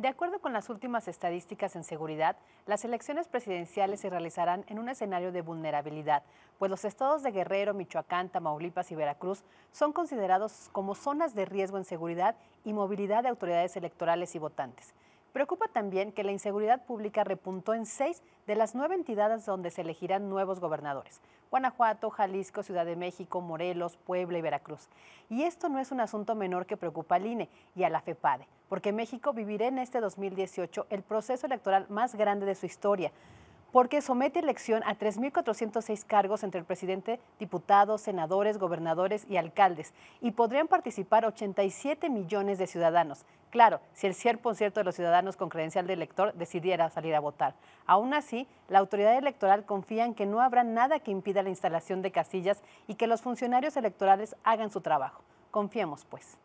De acuerdo con las últimas estadísticas en seguridad, las elecciones presidenciales se realizarán en un escenario de vulnerabilidad, pues los estados de Guerrero, Michoacán, Tamaulipas y Veracruz son considerados como zonas de riesgo en seguridad y movilidad de autoridades electorales y votantes. Preocupa también que la inseguridad pública repuntó en seis de las nueve entidades donde se elegirán nuevos gobernadores. Guanajuato, Jalisco, Ciudad de México, Morelos, Puebla y Veracruz. Y esto no es un asunto menor que preocupa al INE y a la FEPADE, porque México vivirá en este 2018 el proceso electoral más grande de su historia porque somete elección a 3.406 cargos entre el presidente, diputados, senadores, gobernadores y alcaldes, y podrían participar 87 millones de ciudadanos. Claro, si el 100% de los ciudadanos con credencial de elector decidiera salir a votar. Aún así, la autoridad electoral confía en que no habrá nada que impida la instalación de casillas y que los funcionarios electorales hagan su trabajo. Confiemos, pues.